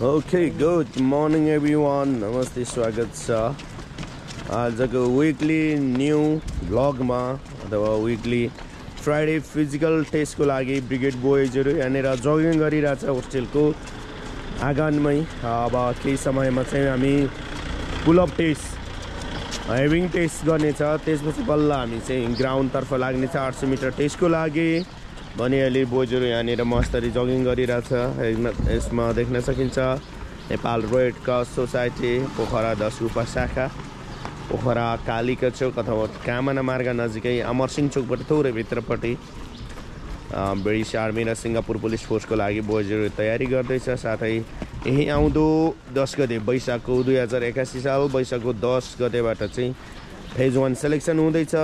Okay good morning everyone नमस्ते स्वागत छ आजको विकली न्यू ब्लगमा अथवा विकली फ्राइडे फिजिकल टेस्टको लागि ब्रिगेड बोइजहरू यहाँनिर जगिङ गरिरहेछ होस्टेलको आँगनमै। अब केही समयमा चाहिँ हामी पुलअप टेस्ट हेभिङ टेस्ट गर्नेछ। त्यसपछि बल्ल हामी चाहिँ ग्राउन्डतर्फ लाग्नेछ आठ सय मिटर टेस्टको लागि। भने अहिले बोजहरू यहाँनिर मस्तरी जगिङ गरिरहेछ। यसमा देख्न सकिन्छ Nepal red cross society Pokhara दस उपशाखा पोखरा कालीका चोक अथवा कामना मार्ग नजिकै अमरसिंह चोकबाट थोरै भित्रपट्टि ब्रिटिस आर्मी र सिङ्गापुर पुलिस फोर्सको लागि बोजहरू तयारी गर्दैछ। साथै यही आउँदो दस गते वैशाखको दुई हजार एकासी साल वैशाखको दस गतेबाट चाहिँ फेज वान सेलेक्सन हुँदैछ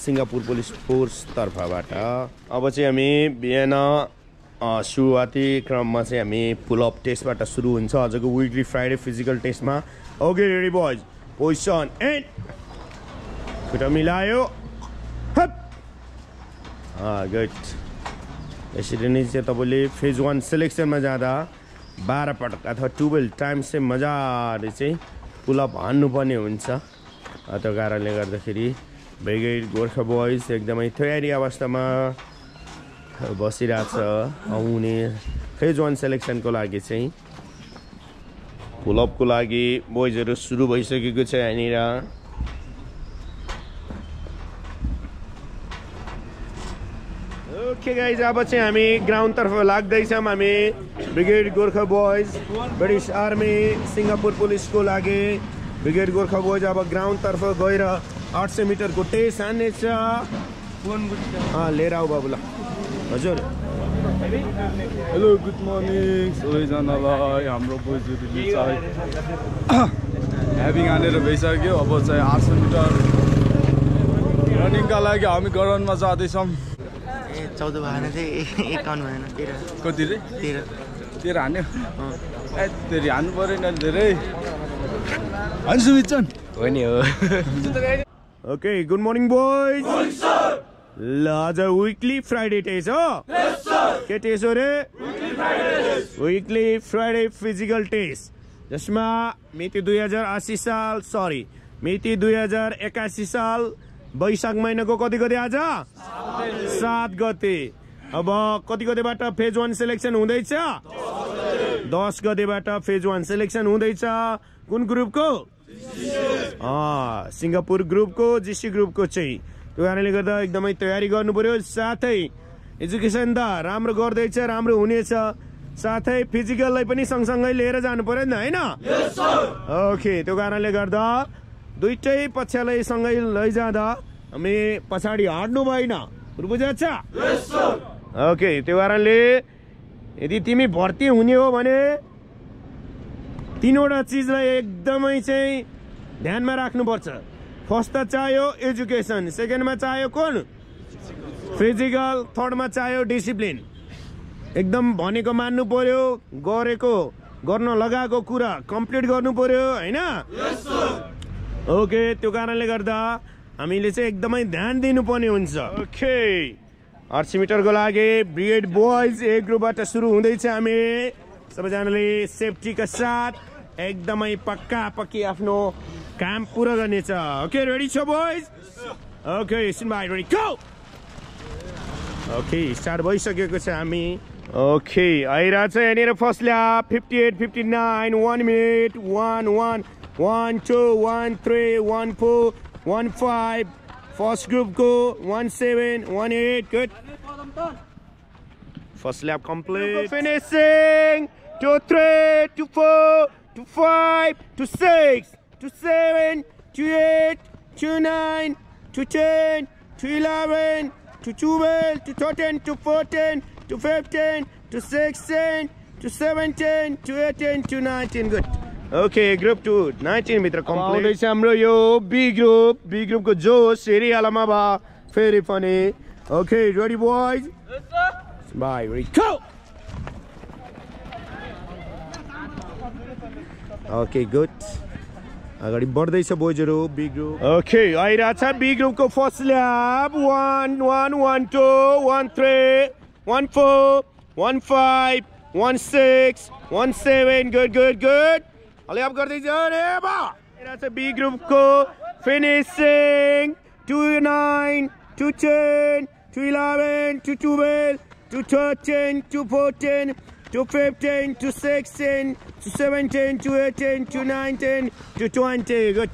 सिङ्गापुर पुलिस फोर्स तर्फबाट। अब चाहिँ हामी बिहान सुरुवाती क्रममा चाहिँ हामी पुलअप टेस्टबाट सुरु हुन्छ। आजको weekly Friday physical टेस्टमा okay ready boys position and खुट्टा मिलायो। हप गुड यसरी नै चाहिँ तपाईँले फेज वान सेलेक्सनमा जाँदा बाह्र पटक अथवा टुवेल्भ टाइम्स चाहिँ मजाले चाहिँ पुलअप हान्नुपर्ने हुन्छ। त्यो कारणले गर्दाखेरि ब्रिगेड गोर्खा बोइज एकदमै तयारी अवस्थामा बसिरहेछ। आउने फेज वान सेलेक्सनको लागि चाहिँ पुलअपको लागि बोइजहरू सुरु भइसकेको छ यहाँनिर। ओके गाइज अब चाहिँ हामी ग्राउन्डतर्फ लाग्दैछौँ। हामी brigade Gorkha boys British army Singapore पुलिसको लागि ब्रिगेड गोर्खा बोइज अब ग्राउन्डतर्फ गएर आठ सय मिटरको टेस्ट हान्नेछ अँ लिएर आऊ बाबु ल हजुर। हेलो गुड मर्निङ सबैजनालाई हाम्रो बोइजहरूले चाहिँ ह्याभिङ हानेर भइसक्यो। अब चाहिँ आठ सय मिटर रनिङका लागि हामी गराउनमा जाँदैछौँ। ए चौध भएन चाहिँ एकाउन्न भएन तेह्र। कति रे? तेह्र। तेह्र हान्यो? ए तेरि हान्नु पऱ्यो नि धेरै। हान्छु मिचन हो नि हो ओके गुड मर्निङ बोइज ल आज विकली फ्राइडे टेस्ट हो के टेस्ट हो रे विकली फ्राइडे फिजिकल टेस्ट जसमा मिति दुई हजार असी साल सरी मिति दुई हजार एकासी साल वैशाख महिनाको कति गते आज सात गते अब कति गतेबाट फेज वान सेलेक्सन हुँदैछ दस गतेबाट फेज वान सेलेक्सन हुँदैछ कुन ग्रुपको? सिङ्गापुर ग्रुपको जिसी ग्रुपको चाहिँ। त्यो कारणले गर्दा एकदमै तयारी गर्नु पर्यो साथै एजुकेसन त राम्रो गर्दैछ राम्रो हुनेछ। साथै फिजिकललाई पनि सँगसँगै लिएर जानु पर्यो नि त होइन? ओके त्यो कारणले गर्दा दुइटै पक्षलाई सँगै लैजाँदा हामी पछाडि हट्नु भएन। बुझाछ ओके त्यो कारणले यदि तिमी भर्ती हुने हो भने तिनवटा चिजलाई एकदमै चाहिँ ध्यानमा राख्नुपर्छ। फर्स्ट त चाहियो एजुकेसन सेकेन्डमा चाहियो कुन? फिजिकल थर्डमा चाहियो डिसिप्लिन एकदम भनेको मान्नु पर्यो गरेको गर्न लगाएको कुरा कम्प्लिट गर्नु पर्यो होइन? ओके त्यो कारणले गर्दा हामीले चाहिँ एकदमै ध्यान दिनुपर्ने हुन्छ। ओके मिटरको लागि ब्रिगेड बोइज ए ग्रुपबाट सुरु हुँदैछ हामी। सबैजनाले सेफ्टीका साथ एकदमै पक्का पक्की आफ्नो काम पुरा गर्नेछ। ओके रेडी छ बोइज ओके भाइ रेडी गो ओके स्टार्ट भइसकेको छ हामी। ओके आइरहेछ यहाँनिर first lap fifty eight fifty nine one minute one one one two one three one four one five first ग्रुपको one seven one eight good First lap complete. Finishing. Two three, two four, two five, two six, two seven, two eight, two nine, two ten, two eleven, two twelve, two thirteen, two fourteen, two fifteen, two sixteen, two seventeen, two eighteen, two nineteen. Good. Okay, group 2, 19 भित्र complete आउँदैछ हाम्रो यो be group be ग्रुपको जोस हेरिहालमा भा फेरि पनि okay ready boys Bye, Rico. Okay good अगाडि बढ्दैछ बोइजहरू बी ग्रुप ओके आइरहेछ बी ग्रुपको first lap one one one two one three one four one five one six one seven good good good अलि गर्दैछ अरे बा बी ग्रुपको finishing two nine two ten two eleven two twelve two thirteen two fourteen two fifteen two sixteen two seventeen two eighteen two nineteen two twenty good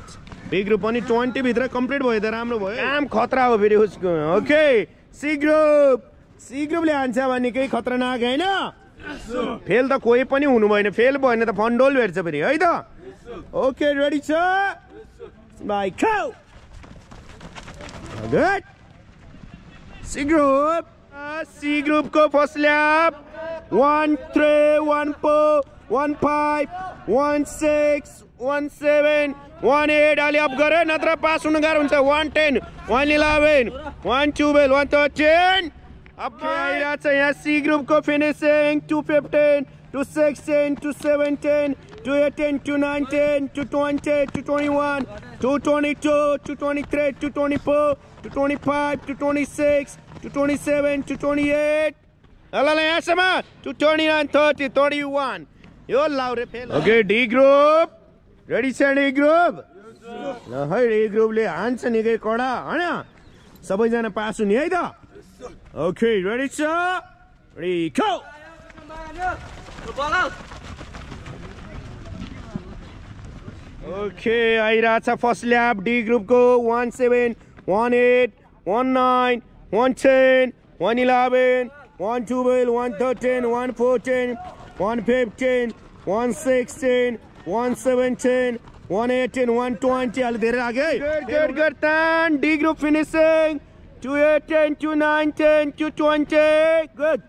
B group पनि ट्वेन्टीभित्र complete भयो त राम्रो भयो काम खतरा हो फेरि उसको ओके सी ग्रुप सी ग्रुपले हान्छ भने केही खतरनाक होइन फेल त कोही पनि हुनु भएन फेल भयो भने त फन्डोल भेट्छ फेरि है त ओके रेडी छ ग्रुपको first lap one three, one four, one five, one six, one seven, one eight. Ali up gare natra pass ungar unse one ten, one eleven, one twelve, one thirteen. Okay, that's a C group ko finishing two fifteen, two sixteen, two seventeen. 218, 219, 220, 221, 222, 223, 224, 225, 226, 227, 228. 30, 31. Okay, D group. Ready, D group. ल कडा सबैजना पासु नि है त okay ready छ okay first lap D ग्रुपको one seven one eight one nine one ten one eleven one All bill, one thirteen, one fourteen, one fifteen, one sixteen, one seventeen, one eighteen, one twenty. I'll there again. Good, good, good. Ten. D group finishing. Two eighteen, two nineteen, two twenty. Good.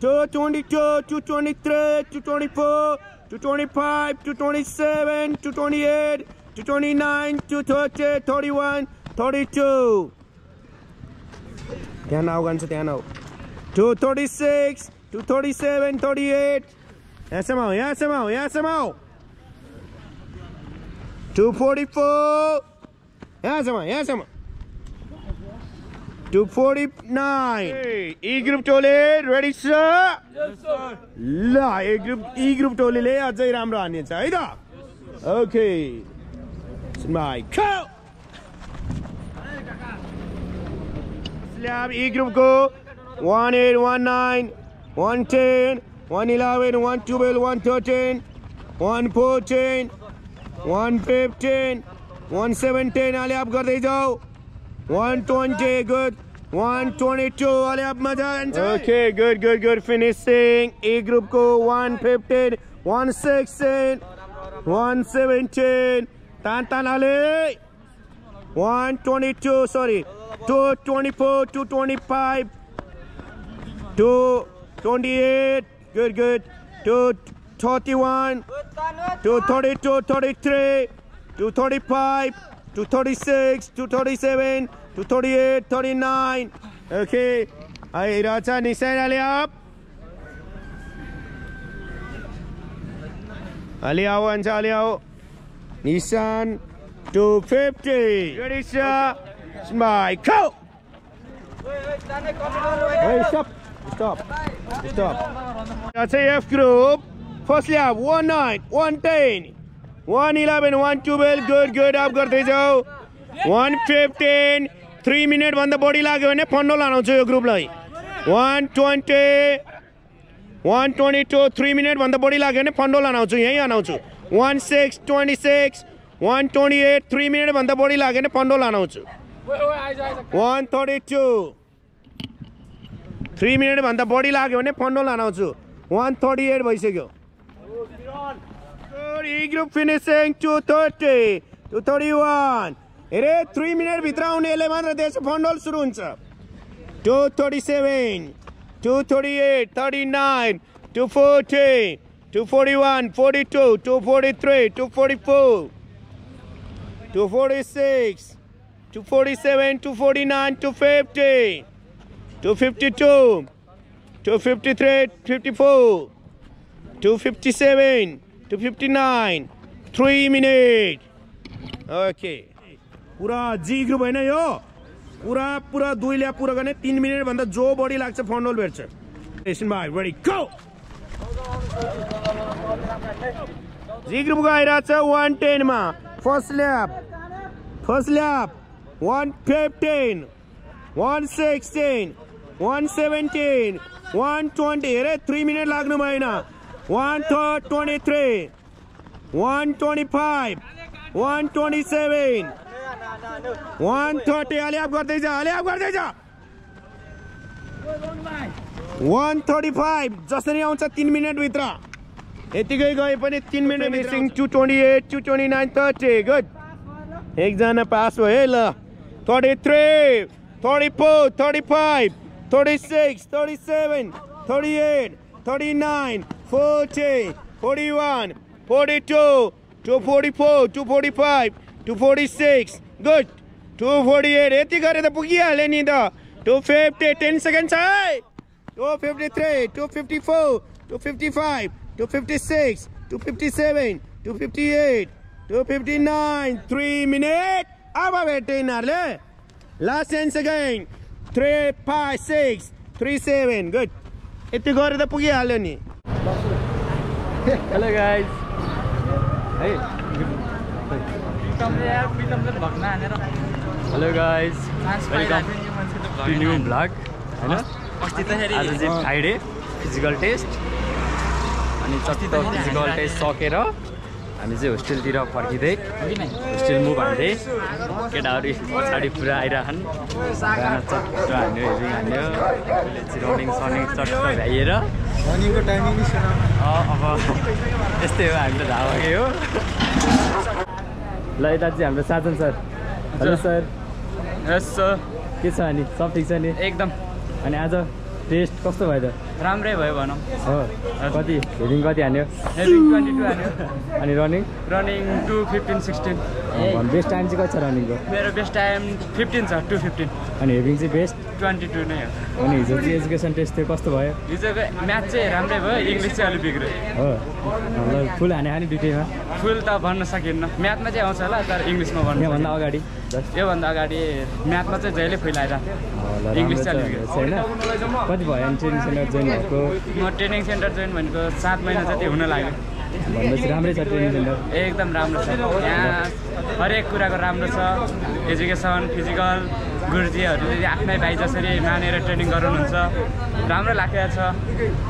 Two, twenty-two. Two, twenty-three. Two, twenty-four. Two, twenty-five. Two, twenty-seven. Two, twenty-eight. Two, twenty-nine. Two, thirty. Thirty-one. Thirty-two. आओ गन guys. ध्यान आओ 236, 237, 38. Yasem out, yasem out, yasem out. 244. Yasem out, yasem out. 249. Hey, e group tole, ready sir? Yes sir. La, e group E group tole le ajai राम्रो हान्ने छ है त Okay. It's my cow. अब ई ग्रुपको 1 8 1 9 1 10 1 11 1 12 1 13 1 14 1 15 1 17 अलि up गर्दै जाऊ 120 good 122 अलि अप मजा आन्छ okay good good good finishing A ग्रुपको 115 116 117 तान तान अलि 122 sorry 224 225 to 28 good good to 31 to 32 33 to 35 to 36 to 37 to 38 39 okay Aí, Racha, Nissan, Ali up. Ali out, and Ali. Nissan 250. Ready, sir? My coat. Wait, wait. Stop! Stop! That's a F group. First lap, 1 9, 1 10, 1 11, 1 12, good, गर्दै जाऊ 115, 3 minute भन्दा बढी लाग्यो भने फन्डो लाउँछु यो ग्रुपलाई 120, 122, 3 minute भन्दा बढी लाग्यो भने फन्डो लाउँछु यहीँ अनाउँछु 16, 26, 128, 3 मिनट भन्दा बढी लाग्यो भने फन्डो लाउँछु 132 थ्री मिनटभन्दा बढी लाग्यो भने फन्डो लाउँछु वान थर्टी एट भइसक्यो। Group finishing two thirty two thirty one three मिनटभित्र आउनेहरूले मात्र देश फन्डोल सुरु हुन्छ। Two thirty seven two thirty eight thirty nine two forty two forty one forty two two forty three two forty four two forty six 247, 249, 250, 252, 253, 54, 257, 259, 3 minute. Okay पुरा G group होइन यो? पुरा पुरा दुई ल्याप पुरा गर्ने तिन मिनटभन्दा जो बढी लाग्छ फन्डोल भेट्छ। भाइ बढी गो जिग्र गइरहेछ वान टेनमा first lap first lap one fifteen one sixteen one seventeen one twenty हेरे थ्री मिनट लाग्नु भएन one twenty three one twenty five one twenty seven one thirty अलिआप गर्दैछ अलिआप गर्दैछ वान थर्टी फाइभ जसरी आउँछ तिन मिनटभित्र यतिकै गए पनि तिन minute missing two twenty eight two twenty nine thirty good एकजना पास भयो है ल thirty three thirty four thirty five thirty six thirty seven thirty eight thirty nine forty forty one forty two to forty four to forty five to forty six good to forty eight यति गरेर त पुगिहाल्यो नि त to fifty ten second छ है to fifty three to fifty four to fifty five to fifty six to fifty seven to fifty eight to fifty nine three minute अब भेट्यो यिनीहरूले last ten second three five six three seven good यति गरेर त पुगिहाल्यो नि hello guys है hello guys welcome to new vlog होइन आज चाहिँ फ्राइडे फिजिकल टेस्ट अनि जति त फिजिकल टेस्ट सकेर हामी चाहिँ होस्टेलतिर फर्किँदै होस्टेल मुभ हान्दै केटाहरू पछाडि पुरा आइरहन्। चट्ट हान्यो हेरिङ हान्यो। रनिङ सनिङ चट्ट भ्याइएर। अब यस्तै हो हामी त धावाकै हो। ल यता चाहिँ हाम्रो Sajan sir. Hello sir. Yes sir. के छ अनि? सब ठिक छ नि? एकदम। अनि आज? टेस्ट कस्तो भयो त? राम्रै भयो भनौँ। हो कति? हेडिङ कति हान्यो? हेभिङ ट्वेन्टी टू हान्यो। अनि running running two fifteen sixteen best time चाहिँ कति छ रनिङको मेरो बेस्ट टाइम फिफ्टिन छ टू फिफ्टिन अनि हेभिङ चाहिँ बेस्ट ट्वेन्टी टू नै हो। अनि हिजो चाहिँ एजुकेसन टेस्ट थियो कस्तो भयो? हिजोको म्याथ चाहिँ राम्रै भयो इङ्ग्लिस चाहिँ अलिक बिग्रियो। हो फुल हाने खाने दुइटैमा फुल त भन्न सकिन्न। म्याथमा चाहिँ आउँछ होला तर इङ्ग्लिसमा भन्नु यहाँभन्दा अगाडि। योभन्दा अगाडि म्याथमा चाहिँ जहिले फैलाइरहेको ल इङ्ग्लिस छ अलिक होइन कति भयो? अनि ट्रेनिङ सेन्टर जोइन भएको? म ट्रेनिङ सेन्टर जोइन भनेको सात महिना जति हुन लाग्यो। भनेपछि राम्रै छ ट्रेनिङ सेन्टर एकदम राम्रो छ। यहाँ हरेक कुराको राम्रो छ। एजुकेसन फिजिकल गुरुजीहरूले आफ्नै भाइ जसरी मानेर ट्रेनिङ गराउनुहुन्छ राम्रो लागेको छ।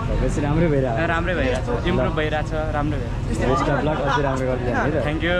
भनेपछि राम्रै भइरहेको राम्रै भइरहेछ इम्प्रुभ भइरहेछ राम्रै भइरहेछ बेस्ट अफ लक अझै राम्रो है त थ्याङ्क यू